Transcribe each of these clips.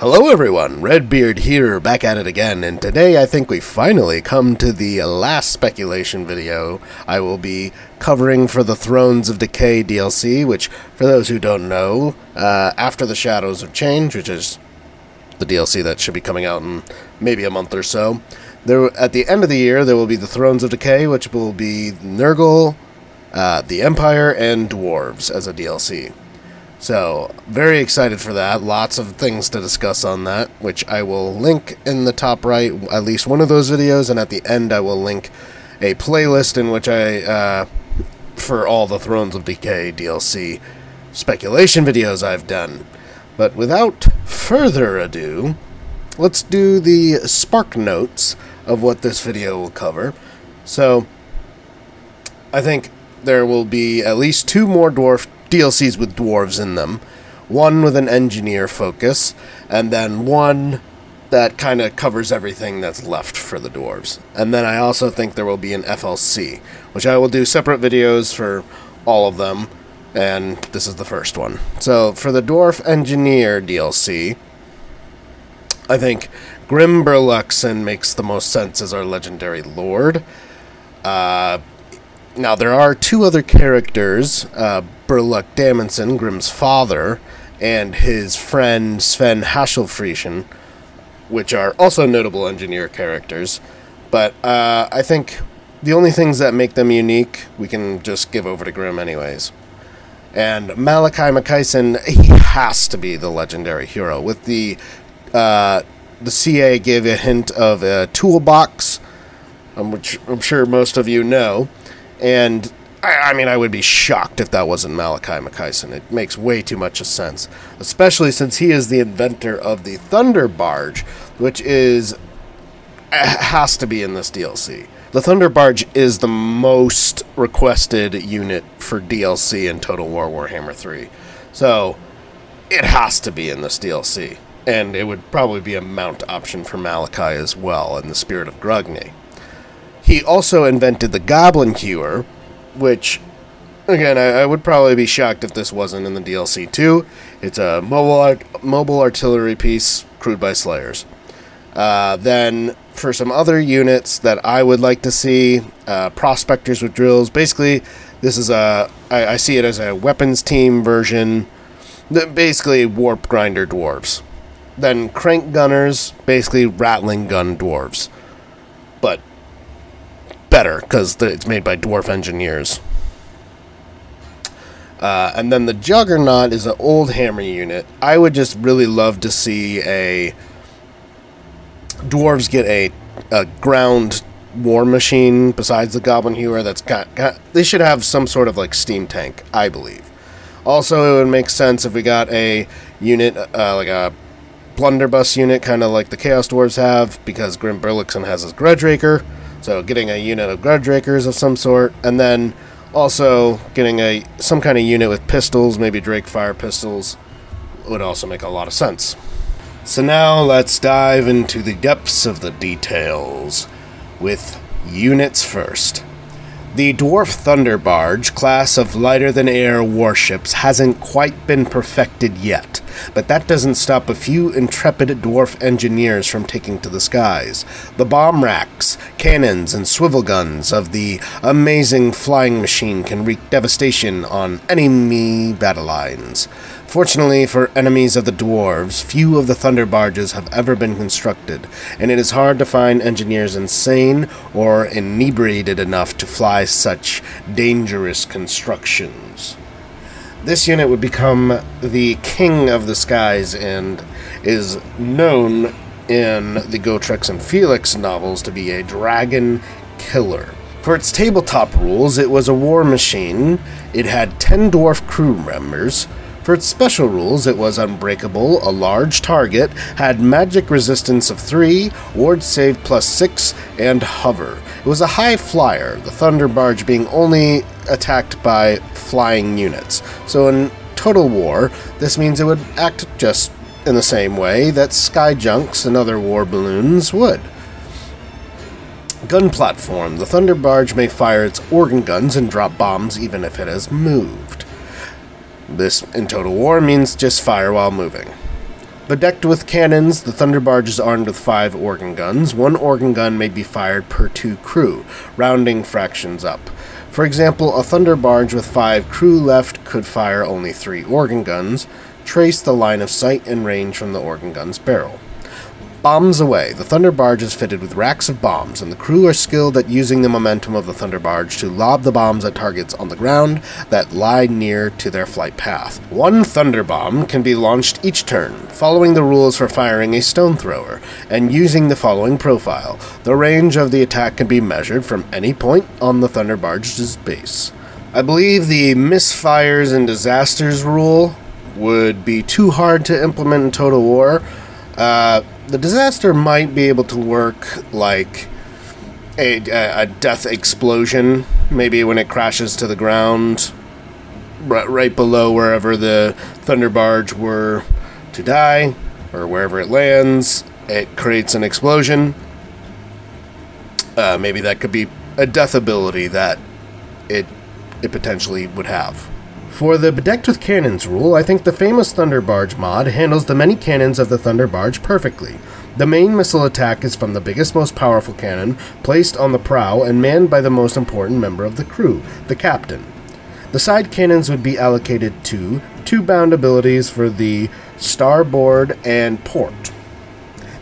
Hello everyone, Redbeard here, back at it again, and today I think we finally come to the last speculation video I will be covering for the Thrones of Decay DLC, which, for those who don't know, uh, after the Shadows of Change, which is the DLC that should be coming out in maybe a month or so, there at the end of the year there will be the Thrones of Decay, which will be Nurgle, uh, the Empire, and Dwarves as a DLC. So, very excited for that. Lots of things to discuss on that, which I will link in the top right, at least one of those videos, and at the end I will link a playlist in which I, uh, for all the Thrones of Decay DLC speculation videos I've done. But without further ado, let's do the spark notes of what this video will cover. So, I think there will be at least two more dwarf DLCs with dwarves in them, one with an engineer focus, and then one that kind of covers everything that's left for the dwarves. And then I also think there will be an FLC, which I will do separate videos for all of them, and this is the first one. So for the dwarf engineer DLC, I think Grim Burloksson makes the most sense as our legendary lord. Uh, now, there are two other characters uh, Burlok Damminson, Grim's father, and his friend Sven Hasselfriesian, which are also notable engineer characters. But uh, I think the only things that make them unique, we can just give over to Grim, anyways. And Malakai Makaisson, he has to be the legendary hero. With the uh, the CA gave a hint of a toolbox, um, which I'm sure most of you know. And I, I, mean, I would be shocked if that wasn't Malakai Makaisson. It makes way too much sense, especially since he is the inventor of the Thunder Barge, which is uh, has to be in this DLC. The Thunder Barge is the most requested unit for DLC in Total War Warhammer 3. So, it has to be in this DLC. And it would probably be a mount option for Malakai as well, in the spirit of Grugni. He also invented the Goblin Hewer, which, again, I, I, would probably be shocked if this wasn't in the DLC too. It's a mobile art, mobile artillery piece crewed by Slayers. Uh, then for some other units that I would like to see, uh, prospectors with drills. Basically, this is a I, I see it as a weapons team version. Basically, warp grinder dwarves. Then crank gunners, basically rattling gun dwarves. But better because it's made by dwarf engineers. Uh, and then the Juggernaut is an old hammer unit. I would just really love to see a dwarves get a, a ground war machine besides the Goblin Hewer. That's got, got they should have some sort of like steam tank, I believe. Also, it would make sense if we got a unit uh, like a blunderbuss unit, kind of like the Chaos Dwarves have, because Grim Burloksson has his Grudgeraker. So getting a unit of Grudgerakers of some sort, and then also getting a some kind of unit with pistols, maybe Drake Fire pistols, would also make a lot of sense. So now let's dive into the depths of the details with units first. The Dwarf Thunder Barge class of lighter than air warships hasn't quite been perfected yet, but that doesn't stop a few intrepid dwarf engineers from taking to the skies. The bomb racks, cannons, and swivel guns of the amazing flying machine can wreak devastation on enemy battle lines. Fortunately for enemies of the dwarves, few of the thunder barges have ever been constructed, and it is hard to find engineers insane or inebriated enough to fly such dangerous constructions. This unit would become the king of the skies and is known in the Gotrek and Felix novels to be a dragon killer. For its tabletop rules, it was a war machine. It had 10 dwarf crew members, for its special rules, it was unbreakable, a large target, had magic resistance of 3, ward save plus 6, and hover. It was a high flyer, the Thunder Barge being only attacked by flying units. So in Total War, this means it would act just in the same way that sky junks and other war balloons would. Gun platform. The Thunder Barge may fire its organ guns and drop bombs even if it has moved. This in Total War means just fire while moving. Bedecked with cannons, the Thunder Barge is armed with five organ guns. One organ gun may be fired per two crew, rounding fractions up. For example, a Thunder Barge with five crew left could fire only three organ guns, trace the line of sight and range from the organ gun's barrel. Bombs away. The Thunder Barge is fitted with racks of bombs, and the crew are skilled at using the momentum of the Thunder Barge to lob the bombs at targets on the ground that lie near to their flight path. One Thunder Bomb can be launched each turn, following the rules for firing a stone thrower, and using the following profile. The range of the attack can be measured from any point on the Thunder Barge's base. I believe the misfires and disasters rule would be too hard to implement in Total War. Uh, the disaster might be able to work like a, a death explosion, maybe when it crashes to the ground, right, right below wherever the Thunder Barge were to die, or wherever it lands, it creates an explosion. Uh, maybe that could be a death ability that it it potentially would have. For the Bedecked with Cannons rule, I think the famous Thunder Barge mod handles the many cannons of the Thunder Barge perfectly. The main missile attack is from the biggest, most powerful cannon, placed on the prow and manned by the most important member of the crew, the captain. The side cannons would be allocated to two bound abilities for the starboard and port.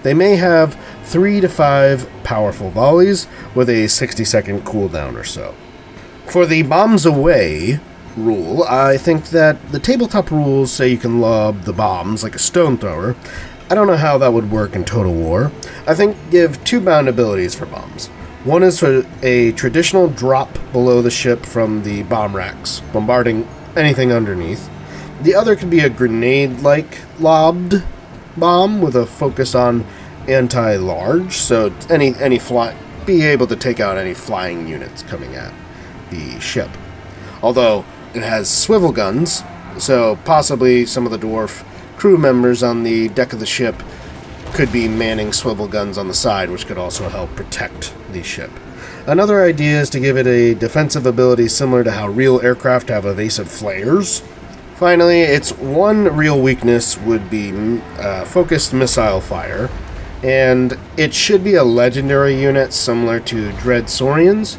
They may have three to five powerful volleys with a 60 second cooldown or so. For the bombs away, rule, I think that the tabletop rules say you can lob the bombs like a stone thrower. I don't know how that would work in Total War. I think give two bound abilities for bombs. One is for a traditional drop below the ship from the bomb racks, bombarding anything underneath. The other could be a grenade like lobbed bomb with a focus on anti large, so any any fly be able to take out any flying units coming at the ship. Although it has swivel guns, so possibly some of the dwarf crew members on the deck of the ship could be manning swivel guns on the side, which could also help protect the ship. Another idea is to give it a defensive ability similar to how real aircraft have evasive flares. Finally, its one real weakness would be uh, focused missile fire, and it should be a legendary unit similar to Dread Saurians,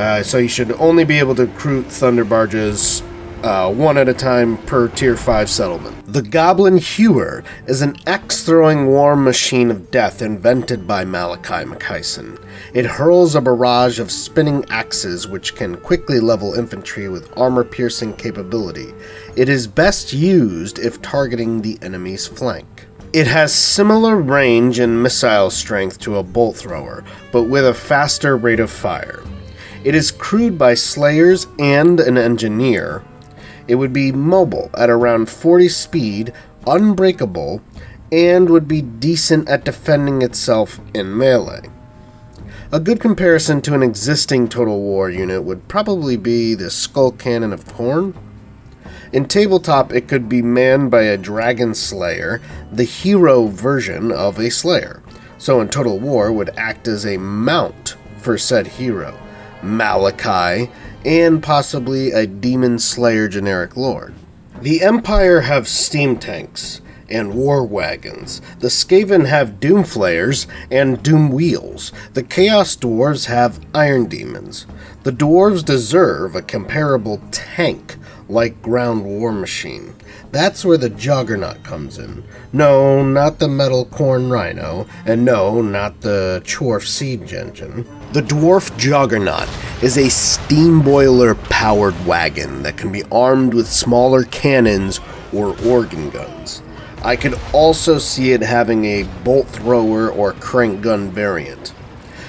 uh, so you should only be able to recruit Thunder Barges uh, one at a time per Tier 5 settlement. The Goblin Hewer is an axe throwing war machine of death invented by Malakai Makaisson. It hurls a barrage of spinning axes which can quickly level infantry with armor piercing capability. It is best used if targeting the enemy's flank. It has similar range and missile strength to a bolt thrower, but with a faster rate of fire. It is crewed by slayers and an engineer. It would be mobile at around 40 speed, unbreakable, and would be decent at defending itself in melee. A good comparison to an existing Total War unit would probably be the Skull Cannon of Khorne. In tabletop, it could be manned by a Dragon Slayer, the hero version of a Slayer, so in Total War would act as a mount for said hero. Malakai, and possibly a Demon Slayer generic lord. The Empire have steam tanks and war wagons. The Skaven have doom flayers and doom wheels. The Chaos Dwarves have iron demons. The dwarves deserve a comparable tank like ground war machine. That's where the Juggernaut comes in. No, not the metal Khorne rhino, and no, not the Chorf siege engine. The Dwarf Juggernaut is a steam boiler powered wagon that can be armed with smaller cannons or organ guns. I could also see it having a bolt thrower or crank gun variant.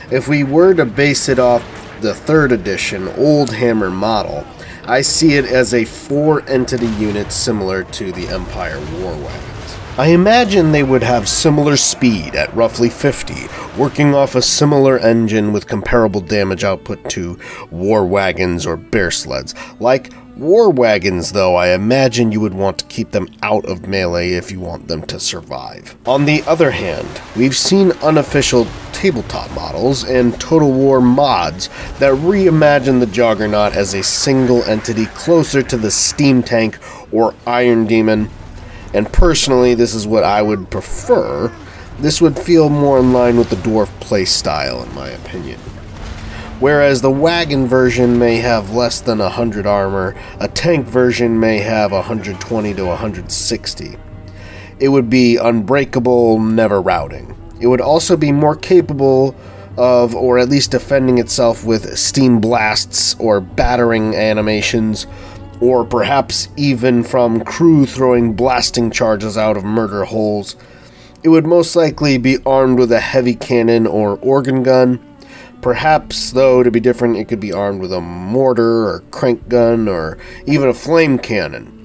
If we were to base it off the third edition Old Hammer model, I see it as a four entity unit similar to the Empire War Wagons. I imagine they would have similar speed at roughly 50, working off a similar engine with comparable damage output to war wagons or bear sleds. Like war wagons, though, I imagine you would want to keep them out of melee if you want them to survive. On the other hand, we've seen unofficial tabletop models and Total War mods that reimagine the Juggernaut as a single entity closer to the Steam Tank or Iron Demon. and personally, this is what I would prefer. This would feel more in line with the dwarf playstyle, in my opinion. Whereas the wagon version may have less than 100 armor, a tank version may have 120 to 160. It would be unbreakable, never routing. It would also be more capable of, or at least defending itself with steam blasts or battering animations, or perhaps even from crew throwing blasting charges out of murder holes. It would most likely be armed with a heavy cannon or organ gun Perhaps, though, to be different, it could be armed with a mortar or crank gun or even a flame cannon.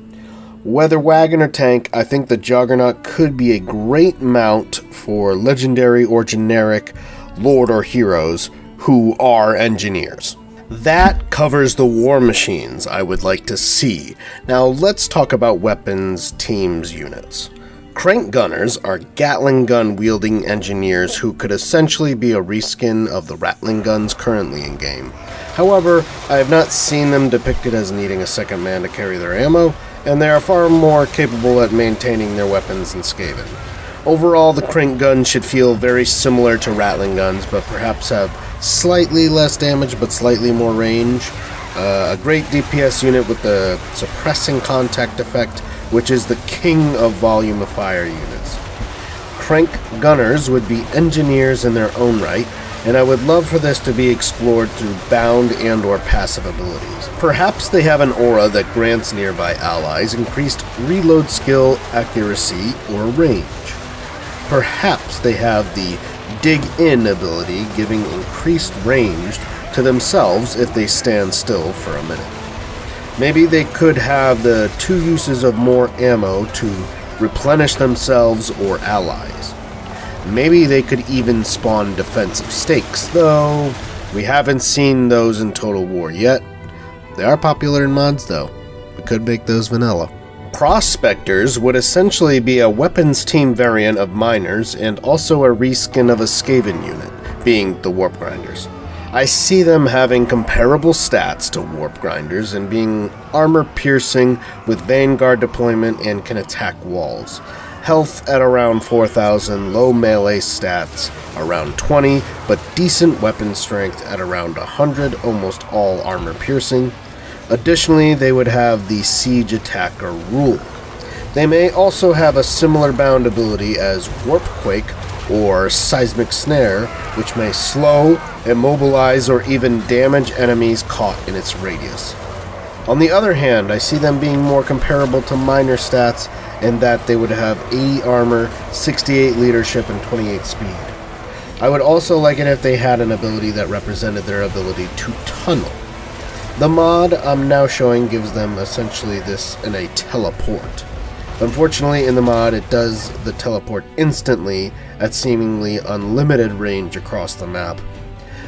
Whether wagon or tank, I think the Juggernaut could be a great mount for legendary or generic lord or heroes who are engineers. That covers the war machines I would like to see. Now let's talk about weapons, teams, units. Crank Gunners are Gatling gun wielding engineers who could essentially be a reskin of the Rattling guns currently in game. However, I have not seen them depicted as needing a second man to carry their ammo, and they are far more capable at maintaining their weapons than Skaven. Overall, the Crank gun should feel very similar to rattling guns, but perhaps have slightly less damage but slightly more range. Uh, a great DPS unit with the suppressing contact effect which is the king of volume of fire units. Crank gunners would be engineers in their own right, and I would love for this to be explored through bound and or passive abilities. Perhaps they have an aura that grants nearby allies increased reload skill, accuracy, or range. Perhaps they have the dig in ability giving increased range to themselves if they stand still for a minute. Maybe they could have the two uses of more ammo to replenish themselves or allies. Maybe they could even spawn defensive stakes, though we haven't seen those in Total War yet. They are popular in mods, though. We could make those vanilla. Prospectors would essentially be a weapons team variant of miners and also a reskin of a Skaven unit, being the Warp Grinders. I see them having comparable stats to Warp Grinders and being armor piercing with Vanguard deployment and can attack walls. Health at around 4000, low melee stats around 20, but decent weapon strength at around 100, almost all armor piercing. Additionally, they would have the Siege Attacker rule. They may also have a similar bound ability as Warp Quake or Seismic Snare, which may slow, immobilize, or even damage enemies caught in its radius. On the other hand, I see them being more comparable to miner stats in that they would have 80 armor, 68 leadership, and 28 speed. I would also like it if they had an ability that represented their ability to tunnel. The mod I'm now showing gives them essentially this in a teleport. Unfortunately, in the mod, it does the teleport instantly at seemingly unlimited range across the map.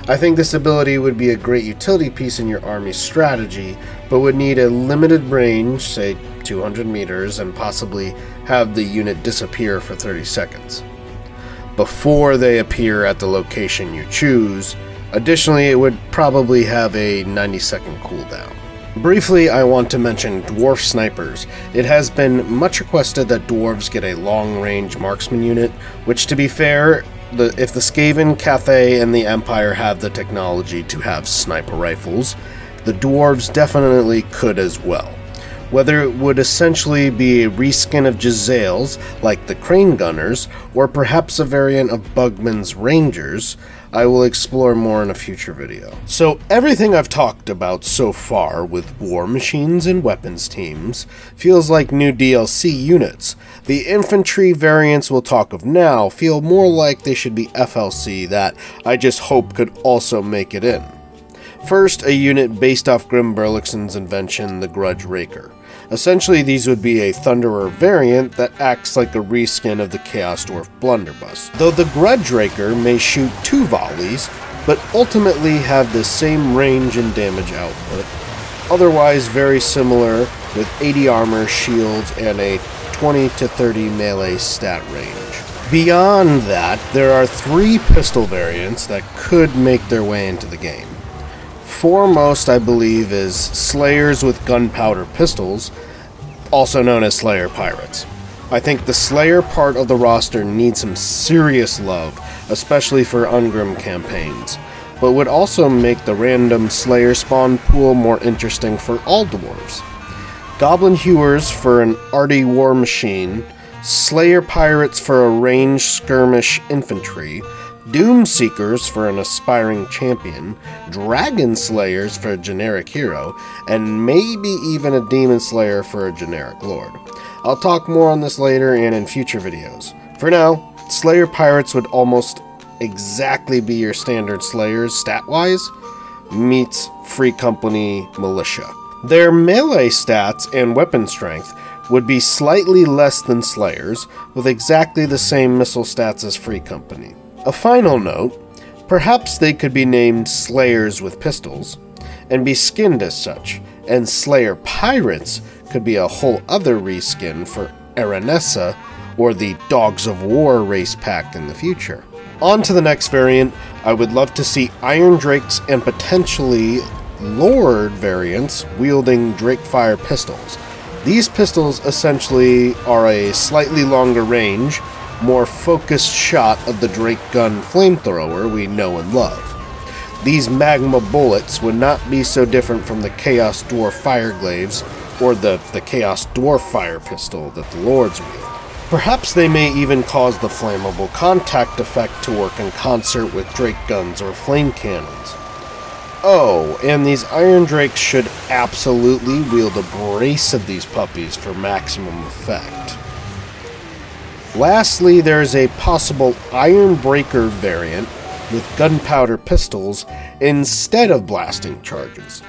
I think this ability would be a great utility piece in your army strategy, but would need a limited range, say 200 meters, and possibly have the unit disappear for 30 seconds. Before they appear at the location you choose, additionally, it would probably have a 90 second cooldown. Briefly, I want to mention dwarf snipers. It has been much requested that dwarves get a long-range marksman unit, which to be fair, the, if the Skaven, Cathay, and the Empire have the technology to have sniper rifles, the dwarves definitely could as well. Whether it would essentially be a reskin of Jezzail's, like the Crank Gunners, or perhaps a variant of Bugman's Rangers, I will explore more in a future video. So everything I've talked about so far with war machines and weapons teams feels like new DLC units. The infantry variants we'll talk of now feel more like they should be FLC that I just hope could also make it in. First, a unit based off Grim Burloksson's invention, the Grudge Raker. Essentially, these would be a Thunderer variant that acts like a reskin of the Chaos Dwarf Blunderbuss, though the Grudge Raker may shoot two volleys, but ultimately have the same range and damage output. Otherwise, very similar with 80 armor, shields, and a 20 to 30 melee stat range. Beyond that, there are three pistol variants that could make their way into the game foremost, I believe, is Slayers with gunpowder pistols, also known as Slayer Pirates. I think the Slayer part of the roster needs some serious love, especially for Ungrim campaigns, but would also make the random Slayer spawn pool more interesting for all dwarves. Goblin Hewers for an arty war machine, Slayer Pirates for a ranged skirmish infantry, Doom Seekers for an aspiring champion, Dragon Slayers for a generic hero, and maybe even a Demon Slayer for a generic lord. I'll talk more on this later and in future videos. For now, Slayer Pirates would almost exactly be your standard Slayers stat-wise, meets Free Company Militia. Their melee stats and weapon strength would be slightly less than Slayers, with exactly the same missile stats as Free Company. A final note perhaps they could be named Slayers with pistols, and be skinned as such, and Slayer Pirates could be a whole other reskin for Aranessa or the Dogs of War race pack in the future. On to the next variant, I would love to see Iron Drakes and potentially Lord variants wielding Drakefire pistols. These pistols essentially are a slightly longer range, more focused shot of the Drake gun flamethrower we know and love. These magma bullets would not be so different from the Chaos Dwarf Fireglaves or the, the Chaos Dwarf Fire Pistol that the Lords wield. Perhaps they may even cause the flammable contact effect to work in concert with Drake guns or flame cannons. Oh, and these Iron Drakes should absolutely wield a brace of these puppies for maximum effect. Lastly, there's a possible Iron Breaker variant with gunpowder pistols instead of blasting charges.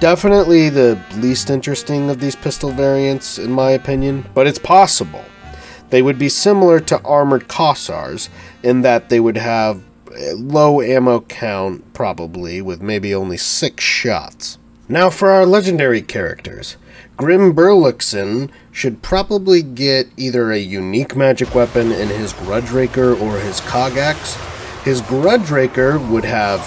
Definitely the least interesting of these pistol variants, in my opinion, but it's possible. They would be similar to armored Kossars in that they would have low ammo count, probably, with maybe only six shots. Now for our legendary characters. Grim Burloksson should probably get either a unique magic weapon in his Grudgeraker or his Cogax. His Grudgeraker would have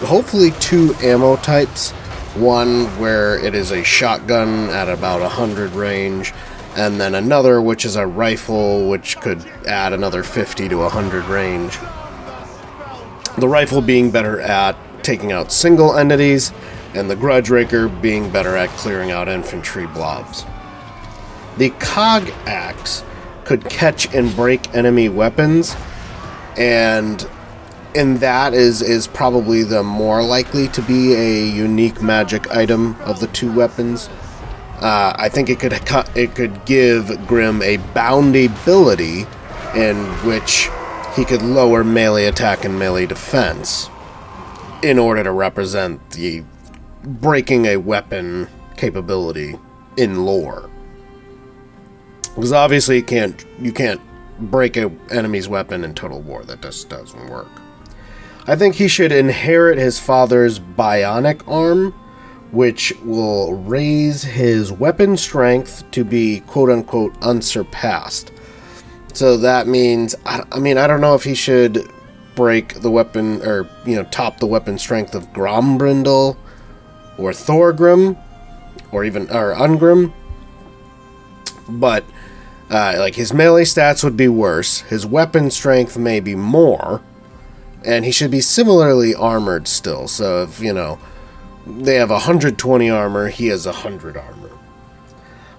hopefully two ammo types. One where it is a shotgun at about 100 range, and then another which is a rifle which could add another 50 to 100 range. The rifle being better at taking out single entities, and the Grudge Raker being better at clearing out infantry blobs. The Cog Axe could catch and break enemy weapons, and and that is is probably the more likely to be a unique magic item of the two weapons. Uh, I think it could it could give Grim a bounty ability in which he could lower melee attack and melee defense in order to represent the breaking a weapon capability in lore. Because obviously you can't you can't break a enemy's weapon in Total War. That just doesn't work. I think he should inherit his father's bionic arm, which will raise his weapon strength to be quote unquote unsurpassed. So that means, I, mean, I don't know if he should break the weapon, or, you know, top the weapon strength of Grombrindal, or Thorgrim, or even, or Ungrim. But, uh, like, his melee stats would be worse, his weapon strength may be more, and he should be similarly armored still. So if, you know, they have 120 armor, he has 100 armor.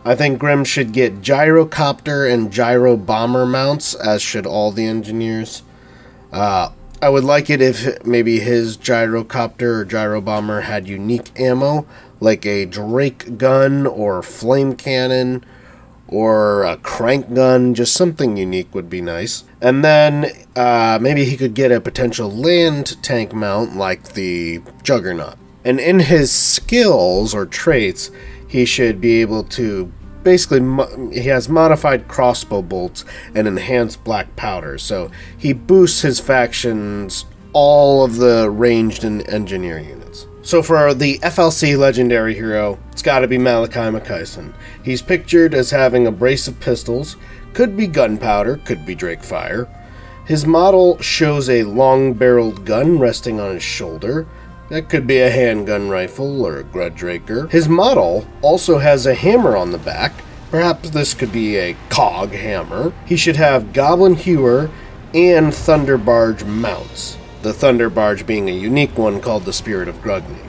I think Grim should get gyrocopter and gyro bomber mounts, as should all the engineers. Uh, I would like it if maybe his gyrocopter or gyro bomber had unique ammo, like a Drake gun or flame cannon or a crank gun, just something unique would be nice. And then uh, maybe he could get a potential land tank mount like the Juggernaut. And in his skills or traits, he should be able to basically he has modified crossbow bolts and enhanced black powder so he boosts his factions all of the ranged and engineer units. So for the FLC legendary hero it's got to be Malakai Makaisson he's pictured as having a brace of pistols could be gunpowder could be drake fire. His model shows a long barreled gun resting on his shoulder that could be a handgun rifle or a Grudgeraker. His model also has a hammer on the back, Perhaps this could be a cog hammer. He should have Goblin Hewer and Thunder Barge mounts, the Thunder Barge being a unique one called the Spirit of Grugni.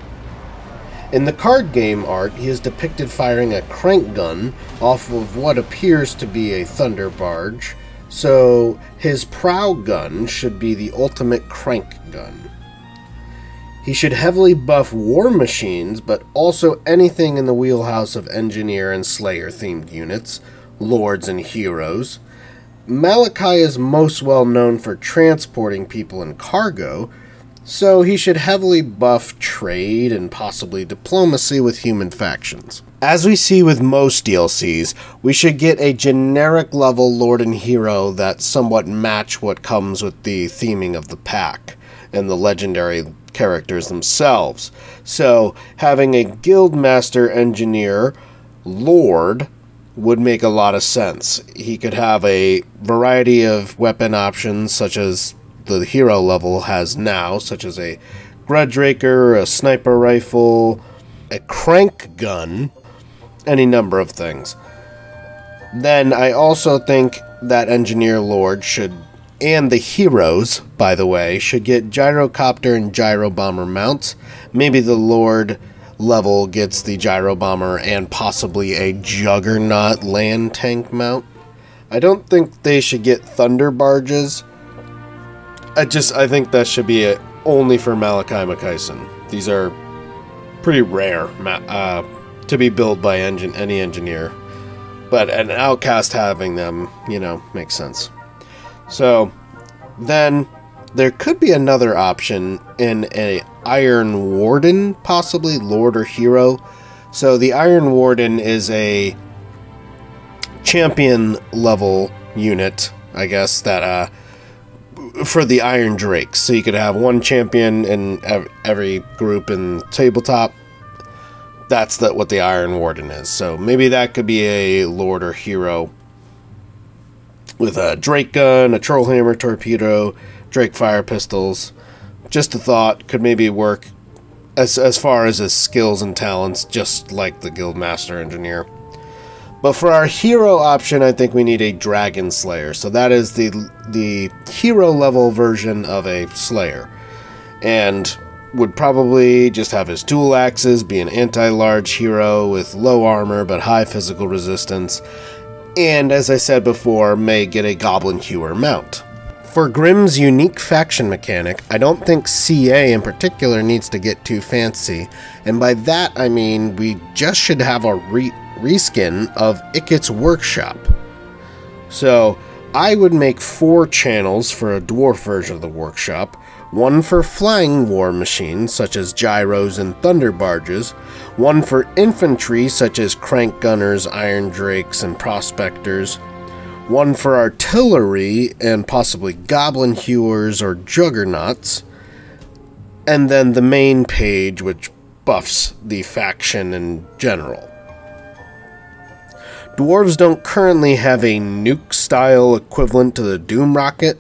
In the card game art, he is depicted firing a crank gun off of what appears to be a Thunder Barge, so his prow gun should be the ultimate crank gun. He should heavily buff war machines, but also anything in the wheelhouse of engineer and slayer themed units, lords and heroes. Malakai is most well known for transporting people and cargo, so he should heavily buff trade and possibly diplomacy with human factions. As we see with most DLCs, we should get a generic level Lord and Hero that somewhat match what comes with the theming of the pack and the legendary characters themselves. So, having a Guildmaster Engineer Lord would make a lot of sense. He could have a variety of weapon options, such as the hero level has now, such as a Grudge Raker, a sniper rifle, a crank gun, any number of things. Then I also think that Engineer Lord should, and the heroes, by the way, should get Gyrocopter and Gyro Bomber mounts. Maybe the Lord level gets the Gyro Bomber and possibly a Juggernaut land tank mount. I don't think they should get Thunder Barges. I just, I think that should be it only for Malakai Makaisson. These are pretty rare uh, to be built by engine any engineer. But an outcast having them, you know, makes sense. So then there could be another option in a Iron Warden, possibly Lord or Hero. So the Iron Warden is a champion level unit, I guess, that uh, for the Iron Drakes. So you could have one champion in every group in tabletop that's the, what the Iron Warden is. So maybe that could be a Lord or Hero with a Drake gun, a Troll Hammer torpedo, Drake fire pistols. Just a thought, could maybe work as, as far as his skills and talents, just like the Guildmaster Engineer. But for our hero option, I think we need a Dragon Slayer. So that is the the hero level version of a Slayer. And would probably just have his tool axes, be an anti-large hero with low armor but high physical resistance, and as I said before, may get a Goblin Hewer mount. For Grim's unique faction mechanic, I don't think CA in particular needs to get too fancy, and by that I mean we just should have a re reskin of Ikit's Workshop. So, I would make four channels for a dwarf version of the workshop, one for flying war machines such as gyros and thunder barges, one for infantry such as crank gunners, iron drakes, and prospectors, one for artillery and possibly goblin hewers or juggernauts, and then the main page which buffs the faction in general. Dwarves don't currently have a nuke style equivalent to the Doom Rocket,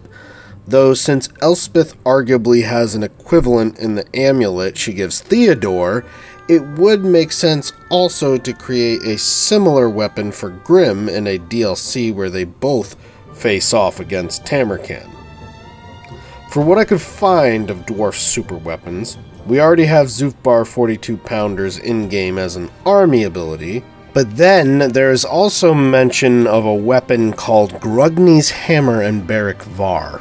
though since Elspeth arguably has an equivalent in the amulet she gives Theodore, it would make sense also to create a similar weapon for Grim in a DLC where they both face off against Tamurkhan. For what I could find of Dwarf super weapons, we already have Zufbar 42 pounders in game as an army ability, but then there is also mention of a weapon called Grugni's Hammer and Barak Varr.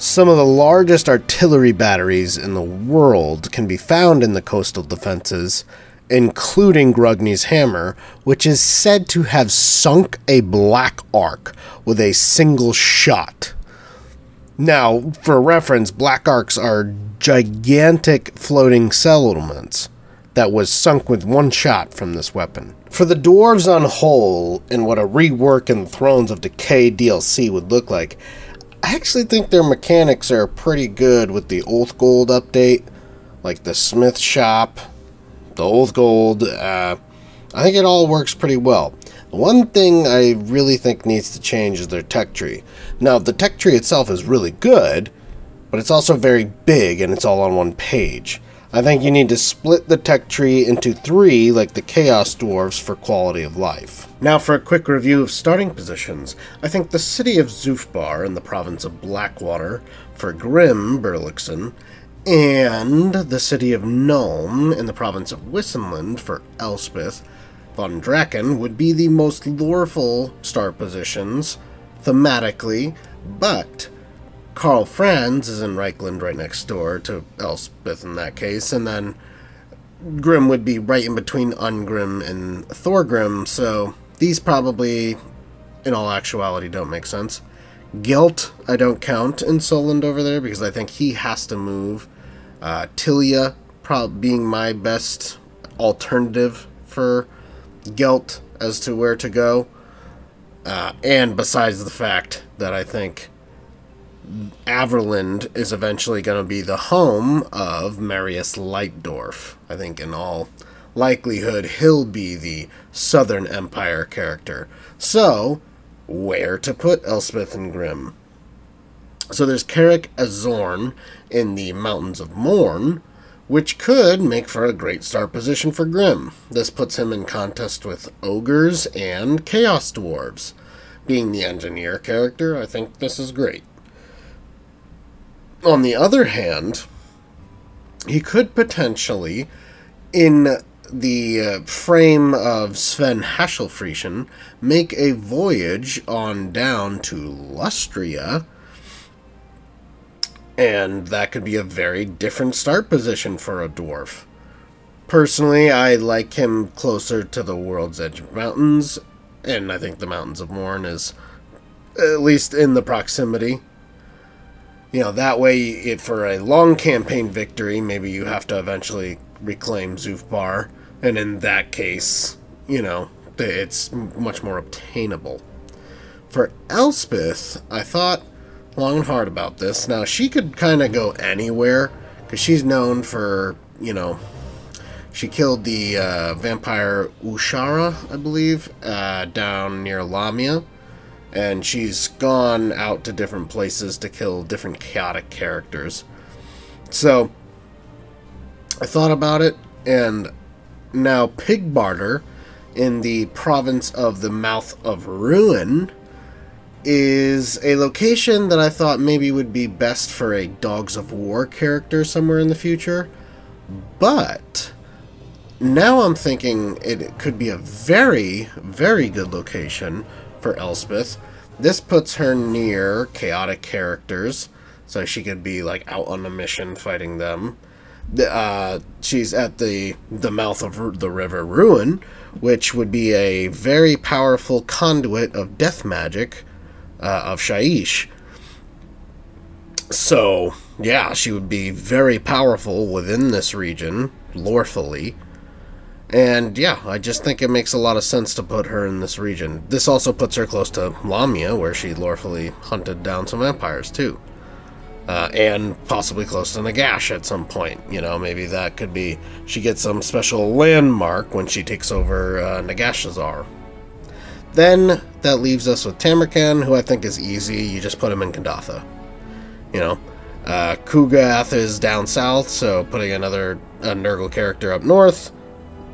Some of the largest artillery batteries in the world can be found in the coastal defenses, including Grugni's hammer, which is said to have sunk a black ark with a single shot. Now, for reference, black arks are gigantic floating settlements that was sunk with one shot from this weapon. For the dwarves on whole, and what a rework in Thrones of Decay DLC would look like, I actually think their mechanics are pretty good with the Old Gold update, like the Smith Shop, the Oathgold. Uh, I think it all works pretty well. The one thing I really think needs to change is their tech tree. Now, the tech tree itself is really good, but it's also very big and it's all on one page. I think you need to split the tech tree into three, like the Chaos Dwarves, for quality of life. Now for a quick review of starting positions. I think the city of Zufbar in the province of Blackwater for Grim Burloksson, and the city of Nuln in the province of Wissenland for Elspeth von Draken would be the most loreful start positions thematically, but Karl Franz is in Reikland right next door to Elspeth in that case, and then Grim would be right in between Ungrim and Thorgrim, so these probably, in all actuality, don't make sense. Gelt, I don't count in Solland over there because I think he has to move. Uh, Tilea, probably being my best alternative for Gelt as to where to go. Uh, and besides the fact that I think Averland is eventually going to be the home of Marius Leitdorf. I think in all likelihood he'll be the Southern Empire character. So, where to put Elspeth and Grim? So there's Karak Azorn in the Mountains of Mourn, which could make for a great start position for Grim. This puts him in contest with ogres and chaos dwarves. Being the engineer character, I think this is great. On the other hand, he could potentially, in the uh, frame of Sven Hasselfriesian, make a voyage on down to Lustria, and that could be a very different start position for a dwarf. Personally, I like him closer to the World's Edge Mountains, and I think the Mountains of Mourn is at least in the proximity you know, that way, for a long campaign victory, maybe you have to eventually reclaim Zufbar, and in that case, you know, it's much more obtainable. For Elspeth, I thought long and hard about this. Now, she could kind of go anywhere, because she's known for, you know, she killed the uh, vampire Ushara, I believe, uh, down near Lamia and she's gone out to different places to kill different chaotic characters. So, I thought about it, and now Pigbarter in the province of the Mouth of Ruin is a location that I thought maybe would be best for a Dogs of War character somewhere in the future. But now I'm thinking it could be a very, very good location for Elspeth. This puts her near chaotic characters, so she could be like out on a mission fighting them. Uh, she's at the the mouth of the river Ruin, which would be a very powerful conduit of death magic uh, of Shyish. So, yeah, she would be very powerful within this region, lorefully. And yeah, I just think it makes a lot of sense to put her in this region. This also puts her close to Lamia, where she lawfully hunted down some vampires too. Uh, and possibly close to Nagash at some point. You know, maybe that could be she gets some special landmark when she takes over uh, Nagashazar. Then that leaves us with Tamurkhan, who I think is easy. You just put him in Kandatha. You know, uh, Kugath is down south, so putting another uh, Nurgle character up north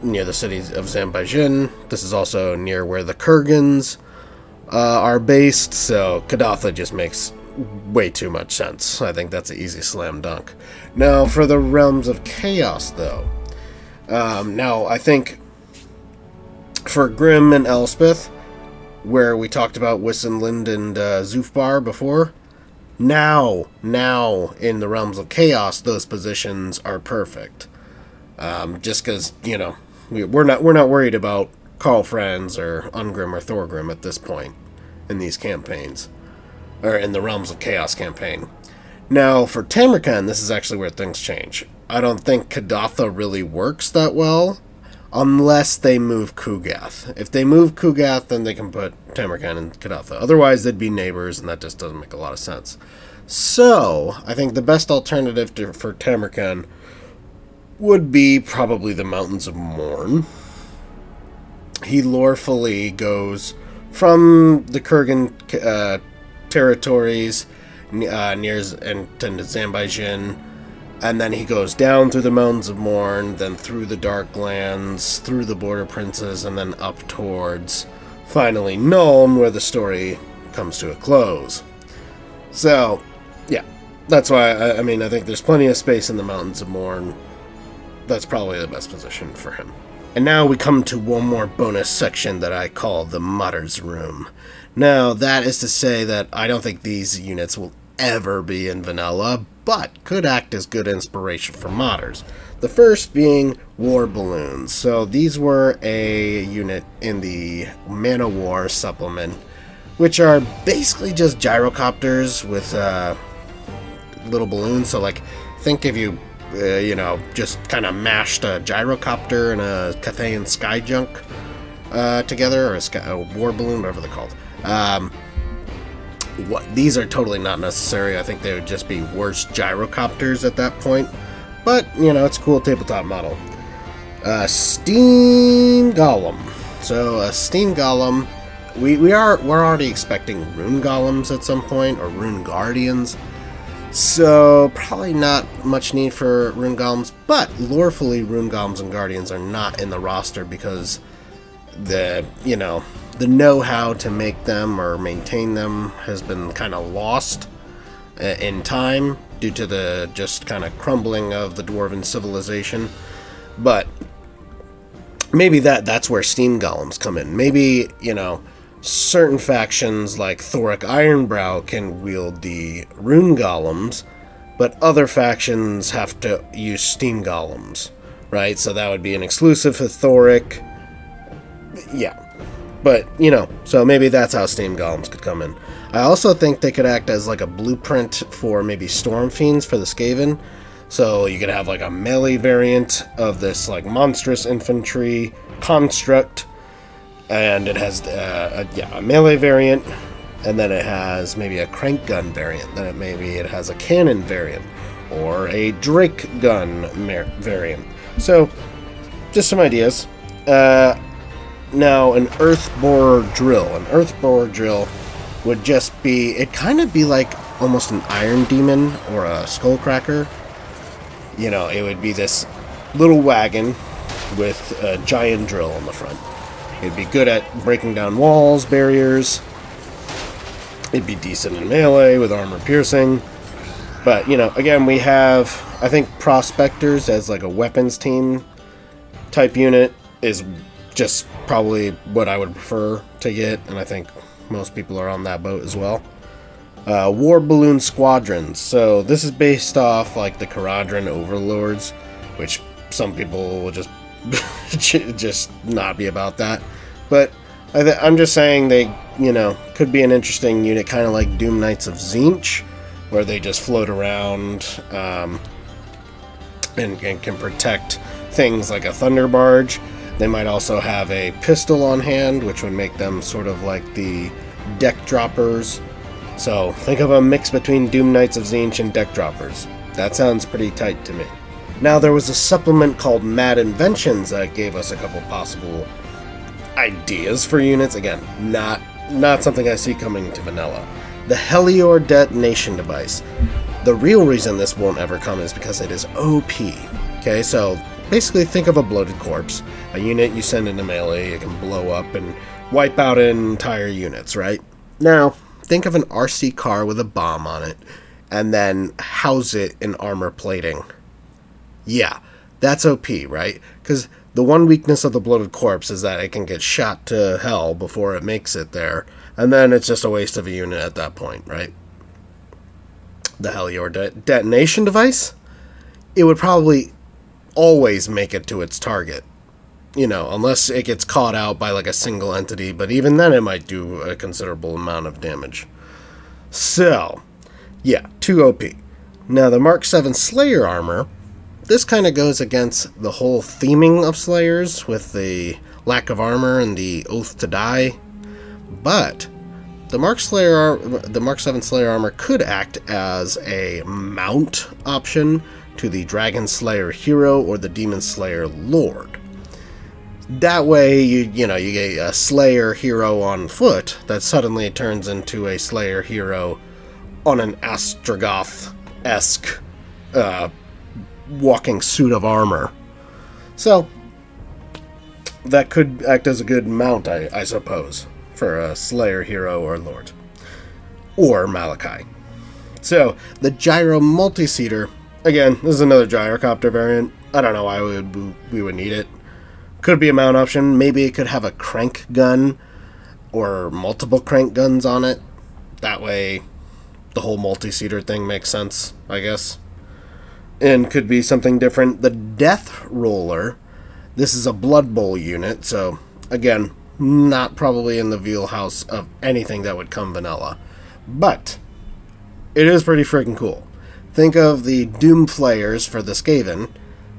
near the city of Zanbaijin. This is also near where the Kurgans uh, are based, so Kadatha just makes way too much sense. I think that's an easy slam dunk. Now, for the Realms of Chaos, though. Um, now, I think for Grim and Elspeth, where we talked about Wissenland and uh, Zufbar before, now, now, in the Realms of Chaos, those positions are perfect. Um, just because, you know, we, we're not we're not worried about Karl Franz or Ungrim or Thorgrim at this point in these campaigns, or in the Realms of Chaos campaign. Now, for Tamurkhan, this is actually where things change. I don't think Kadatha really works that well unless they move Kugath. If they move Kugath, then they can put Tamurkhan and Kadatha. Otherwise, they'd be neighbors, and that just doesn't make a lot of sense. So, I think the best alternative to, for Tamurkhan would be probably the Mountains of Mourn. He lorefully goes from the Kurgan uh, territories uh, near and to And then he goes down through the Mountains of Mourn, then through the Dark Lands, through the Border Princes, and then up towards finally Nuln, where the story comes to a close. So, yeah, that's why I, I mean I think there's plenty of space in the Mountains of Mourn. That's probably the best position for him. And now we come to one more bonus section that I call the Modder's Room. Now, that is to say that I don't think these units will ever be in vanilla, but could act as good inspiration for modders. The first being War Balloons. So these were a unit in the Man-O-War supplement, which are basically just gyrocopters with uh, little balloons. So like, think if you, uh, you know, just kind of mashed a gyrocopter and a Cathayan sky junk uh, together, or a, sky, a war balloon, whatever they're called. Um, what these are totally not necessary. I think they would just be worse gyrocopters at that point. But you know, it's a cool tabletop model. Uh, Steam Golem. So a Steam Golem. We we are we're already expecting Rune Golems at some point or Rune Guardians. So probably not much need for Rune Golems, but lorefully Rune Golems and Guardians are not in the roster because the you know the know-how to make them or maintain them has been kind of lost uh, in time due to the just kind of crumbling of the dwarven civilization. But maybe that that's where steam golems come in. Maybe you know certain factions like Thorek Ironbrow can wield the rune golems but other factions have to use steam golems right so that would be an exclusive for Thorek yeah but, you know, so maybe that's how Steam Golems could come in. I also think they could act as like a blueprint for maybe Storm Fiends for the Skaven. So you could have like a melee variant of this like monstrous infantry construct, and it has uh, a, yeah a melee variant, and then it has maybe a crank gun variant. Then it maybe it has a cannon variant or a Drake gun variant. So just some ideas. Uh, now, an earth borer drill. An earth borer drill would just be, it kind of be like almost an iron demon or a skullcracker. You know, it would be this little wagon with a giant drill on the front. It'd be good at breaking down walls, barriers. It'd be decent in melee with armor piercing. But, you know, again, we have, I think, prospectors as like a weapons team type unit is just probably what I would prefer to get, and I think most people are on that boat as well. Uh, War Balloon Squadrons. So this is based off like the Kharadron Overlords, which some people will just just not be about that. But I am just saying they, you know, could be an interesting unit, kind of like Doom Knights of Tzeentch, where they just float around um, and, and can protect things like a Thunder Barge. They might also have a pistol on hand, which would make them sort of like the deck droppers. So think of a mix between Doom Knights of Tzeentch and deck droppers. That sounds pretty tight to me. Now there was a supplement called Mad Inventions that gave us a couple possible ideas for units. Again, not not something I see coming to vanilla. The Helior detonation device. The real reason this won't ever come is because it is OP. Okay, so basically think of a bloated corpse a unit you send into melee, it can blow up and wipe out entire units, right? Now, think of an RC car with a bomb on it, and then house it in armor plating. Yeah, that's OP, right? Because the one weakness of the bloated corpse is that it can get shot to hell before it makes it there, and then it's just a waste of a unit at that point, right? The Helior de- detonation device? It would probably always make it to its target you know, unless it gets caught out by like a single entity, but even then it might do a considerable amount of damage. So, yeah, 2 OP. Now, the Mark 7 Slayer armor, this kind of goes against the whole theming of Slayers with the lack of armor and the oath to die. But the Mark Slayer, the Mark 7 Slayer armor could act as a mount option to the Dragon Slayer hero or the Demon Slayer lord that way you you know you get a slayer hero on foot that suddenly turns into a slayer hero on an Astragoth esque uh, walking suit of armor. So, that could act as a good mount, I, I suppose, for a Slayer hero or Lord. Or Malakai. So, the Gyro Multi-Seater, again, this is another gyrocopter variant. I don't know why we would, we would need it. Could be a mount option. Maybe it could have a crank gun or multiple crank guns on it. That way, the whole multi-seater thing makes sense, I guess. And could be something different. The Death Roller this is a Blood Bowl unit, so again, not probably in the wheelhouse of anything that would come vanilla. But it is pretty freaking cool. Think of the Doom Flayers for the Skaven,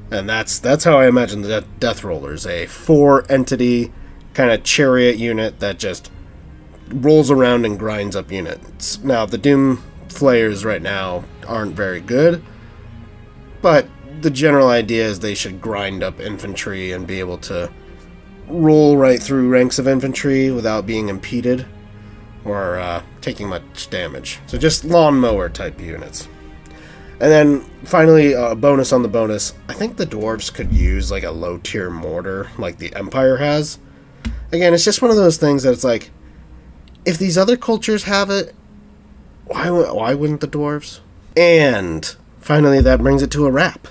and that's that's how I imagine the Death Rollers, a four entity kind of chariot unit that just rolls around and grinds up units. Now the Doom Flayers right now aren't very good, but the general idea is they should grind up infantry and be able to roll right through ranks of infantry without being impeded or uh, taking much damage. So just lawnmower type units. And then finally, a uh, bonus on the bonus. I think the dwarves could use like a low tier mortar like the Empire has. Again, it's just one of those things that it's like, if these other cultures have it, why why wouldn't the dwarves? And finally, that brings it to a wrap.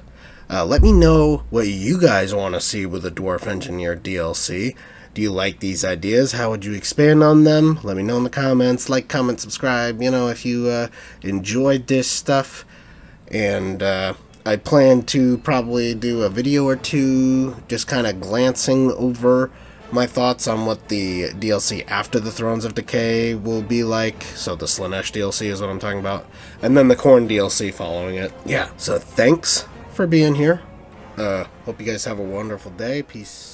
Uh, let me know what you guys want to see with the Dwarf Engineer DLC. Do you like these ideas? How would you expand on them? Let me know in the comments. Like, comment, subscribe. You know, if you uh, enjoyed this stuff. And uh, I plan to probably do a video or two just kind of glancing over my thoughts on what the DLC after the Thrones of Decay will be like. So the Slaanesh DLC is what I'm talking about. And then the Khorne DLC following it. Yeah, so thanks for being here. Uh, hope you guys have a wonderful day. Peace.